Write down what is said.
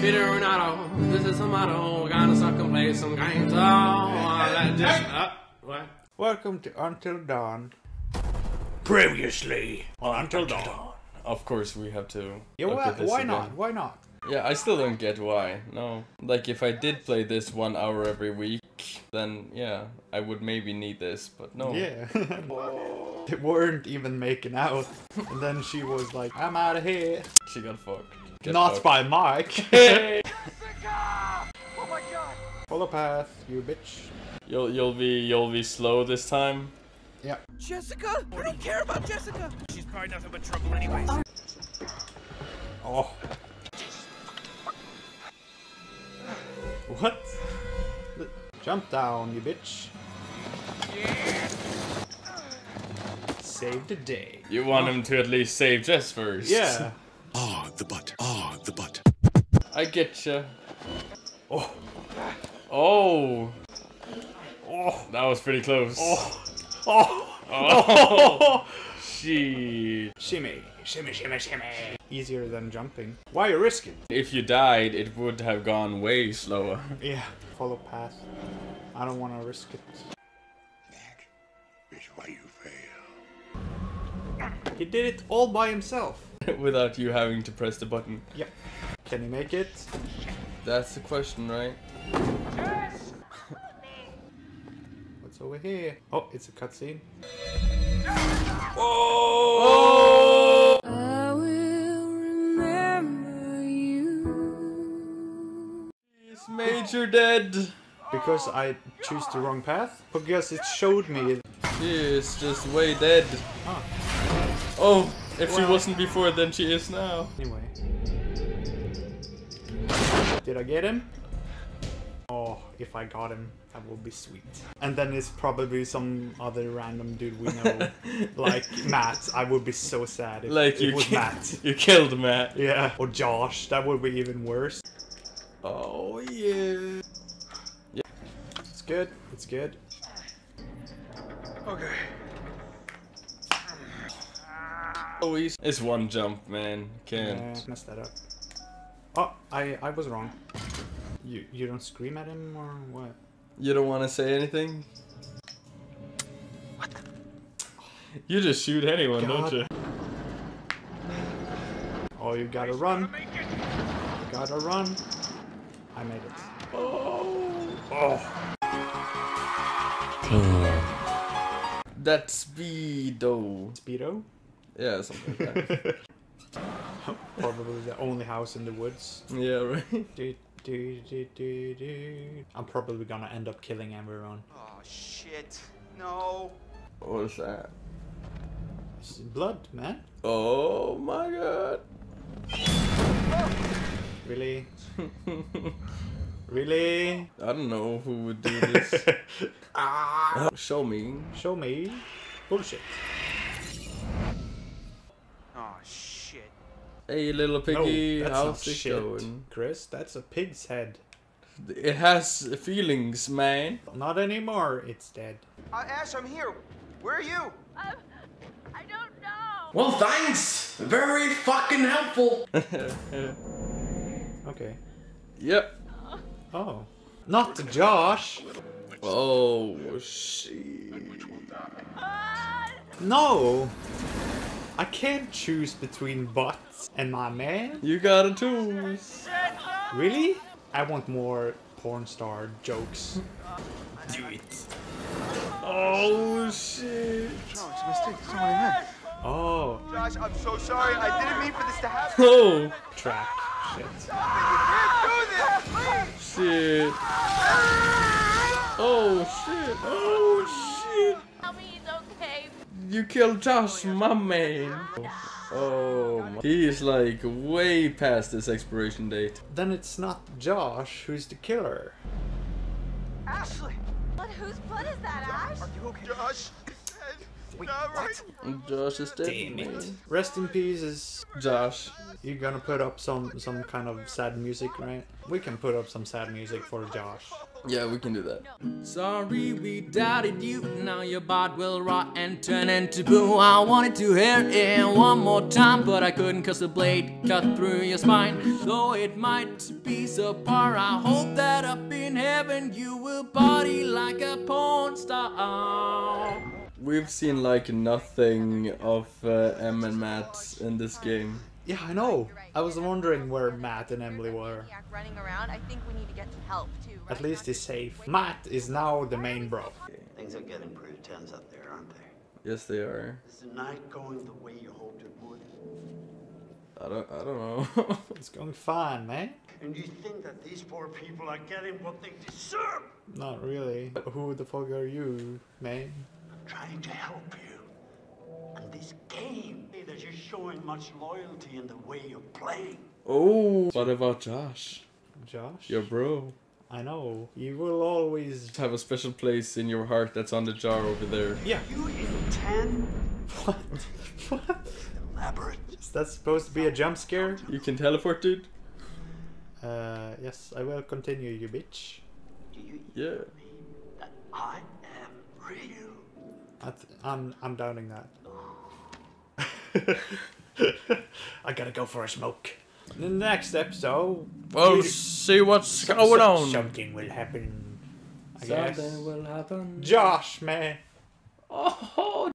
Peter Renato, this is a motto. Gonna suck and play some games. Oh, I just. Uh, what? Welcome to Until Dawn. Previously. Well, Until Dawn. Of course, we have to. Yeah, look why, this why again. not? Why not? Yeah, I still don't get why. No. Like, if I did play this one hour every week, then yeah, I would maybe need this, but no. Yeah. they weren't even making out. And then she was like, I'm out of here. She got fucked. Get Not fucked. by Mike. Hey! Follow path, you bitch. You'll you'll be you'll be slow this time. Yeah. Jessica? I don't care about Jessica. She's probably nothing but trouble anyways. Oh. oh. What? Jump down, you bitch. Yeah. Save the day. You want him to at least save Jess first. Yeah. Ah, the butt. Ah, the butt. I get you. Oh. Oh. Oh. That was pretty close. Oh. Oh. Oh. Shit. Shimmy. Shimmy, shimmy, shimmy. Easier than jumping. Why you risk it? If you died, it would have gone way slower. Yeah. Follow path. I don't want to risk it. That is why you fail. He did it all by himself. Without you having to press the button. Yep. Can he make it? That's the question, right? What's over here? Oh, it's a cutscene. Oh! I will remember you. He's Major dead. Because I choose the wrong path? Because it showed me. She is just way dead. Ah. Oh, if she wasn't before, then she is now. Anyway. Did I get him? Oh, if I got him, that would be sweet. And then it's probably some other random dude we know, like Matt. I would be so sad if Like it you, was Matt. you killed Matt. Yeah, or Josh. That would be even worse. Oh yeah. Yeah. It's good. It's good. Oh, he's it's one jump, man. Can't. messed that up. Oh, I I was wrong. You you don't scream at him or what? You don't want to say anything. What? You just shoot anyone, God. don't you? Oh, you gotta run. You gotta run. I made it. Oh. oh. That speedo. Speedo? Yeah, something like that. Probably the only house in the woods. yeah, right. Do, do, do, do, do. I'm probably gonna end up killing everyone. Oh shit. No. What was that? It's blood, man. Oh my god. Really? Really? I don't know who would do this. ah! Show me. Show me. Bullshit. Oh shit. Hey, little piggy, no, how's not it shit, going? Chris. That's a pig's head. It has feelings, man. Not anymore. It's dead. Uh, Ash, I'm here. Where are you? Um, I don't know. Well, thanks. Very fucking helpful. Okay. yep. Oh. Not Josh. Oh, shit. No. I can't choose between butts and my man. You gotta choose. Really? I want more porn star jokes. Do it. Oh, shit. No, it's a mistake. That's not meant. Oh, Josh, I'm so sorry. I didn't mean for this to happen. Oh, track. Shit. You can't do this, please. shit. Oh, shit. Oh, shit. You killed Josh, oh, my man. Oh, my. he is like way past his expiration date. Then it's not Josh who's the killer. Ashley, But whose blood is that, Ash? are you okay? Josh. Not right. Josh is dead. Damn it. man. Rest in peace is Josh. you're gonna put up some some kind of sad music, right? We can put up some sad music for Josh. Yeah, we can do that. Sorry we doubted you. Now your body will rot and turn into poo. I wanted to hear it one more time, but I couldn't cause the blade cut through your spine. Though it might be so far, I hope that up in heaven you will party like a porn star. We've seen like nothing of uh, Em and Matt in this game. Yeah, I know. I was wondering where Matt and Emily were. Running around. I think we need to get some help too. At least he's safe. Matt is now the main bro. Things are getting pretty tense up there, aren't they? Yes, they are. Is the night going the way you hoped it would? I don't. I don't know. It's going fine, man. And you think that these poor people are getting what they deserve? Not really. Who the fuck are you, man? I'm trying to help you. And this game, that you're showing much loyalty in the way you're playing. oh. What about Josh? Josh? Your bro. I know. You will always. Have a special place in your heart that's on the jar over there. Yeah. You intend What? what? elaborate. Is that supposed to be a jump scare? You can teleport, dude. Uh, yes, I will continue, you bitch. Do you Yeah. mean that I am real? I th- I'm I'm doubting that. I gotta go for a smoke. In the next episode, Well, we- see what's some- going some- on. Something will happen. I guess. Something will happen. Josh, man. Oh,